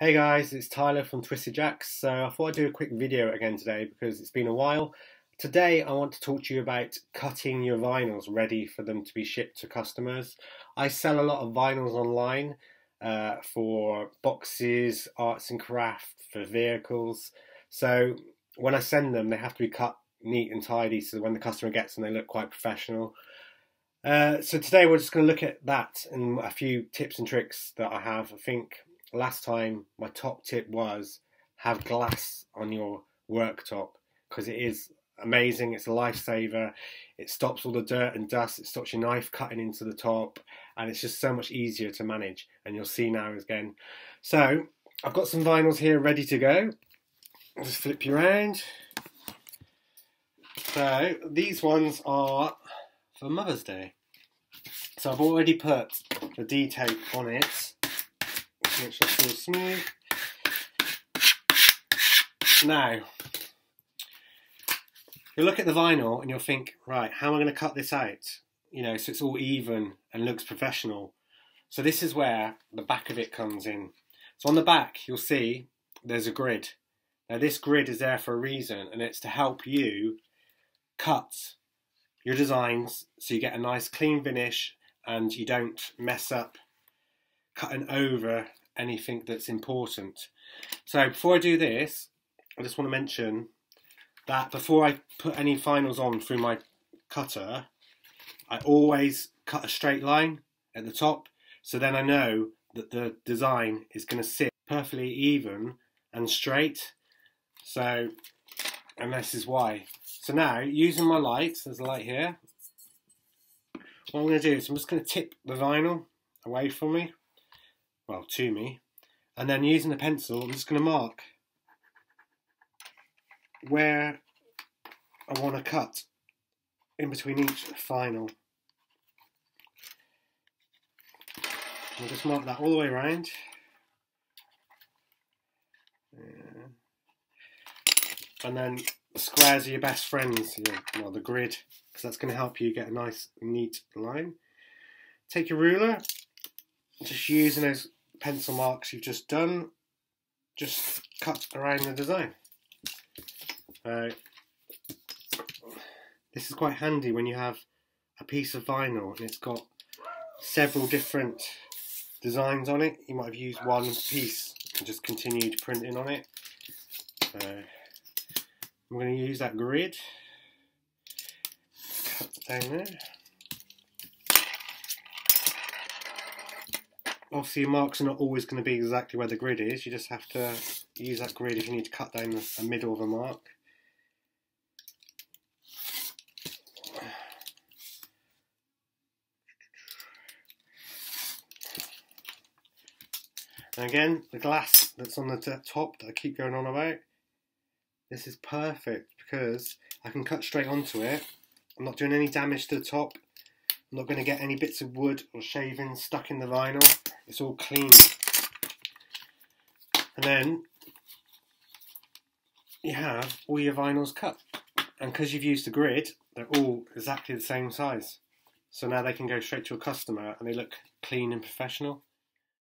Hey guys, it's Tyler from Twisted Jacks. So I thought I'd do a quick video again today because it's been a while. Today I want to talk to you about cutting your vinyls ready for them to be shipped to customers. I sell a lot of vinyls online uh, for boxes, arts and craft, for vehicles. So when I send them, they have to be cut neat and tidy so when the customer gets them, they look quite professional. Uh, so today we're just going to look at that and a few tips and tricks that I have. I think last time my top tip was have glass on your worktop because it is amazing. It's a lifesaver. It stops all the dirt and dust. It stops your knife cutting into the top, and it's just so much easier to manage. And you'll see now again. So I've got some vinyls here ready to go. I'll just flip you around. So these ones are for Mother's Day. So I've already put the D tape on it smooth. Now, you'll look at the vinyl and you'll think, right, how am I going to cut this out? You know, so it's all even and looks professional. So this is where the back of it comes in. So on the back, you'll see there's a grid. Now this grid is there for a reason, and it's to help you cut your designs so you get a nice clean finish and you don't mess up cutting over anything that's important. So before I do this, I just want to mention that before I put any vinyls on through my cutter, I always cut a straight line at the top so then I know that the design is going to sit perfectly even and straight. So, and this is why. So now, using my lights, there's a light here. What I'm going to do is I'm just going to tip the vinyl away from me well, to me. And then using a pencil, I'm just going to mark where I want to cut in between each vinyl. I'll just mark that all the way around. And then squares are your best friends, well, the grid, because that's going to help you get a nice, neat line. Take your ruler, just using those pencil marks you've just done, just cut around the design. Uh, this is quite handy when you have a piece of vinyl and it's got several different designs on it. You might have used one piece and just continued printing on it. Uh, I'm going to use that grid, cut down there. Obviously your marks are not always going to be exactly where the grid is. You just have to use that grid if you need to cut down the, middle of a mark. And again, the glass that's on the top that I keep going on about, this is perfect because I can cut straight onto it. I'm not doing any damage to the top. I'm not going to get any bits of wood or shavings stuck in the vinyl it's all clean. And then you have all your vinyls cut. And because you've used the grid, they're all exactly the same size. So now they can go straight to a customer and they look clean and professional.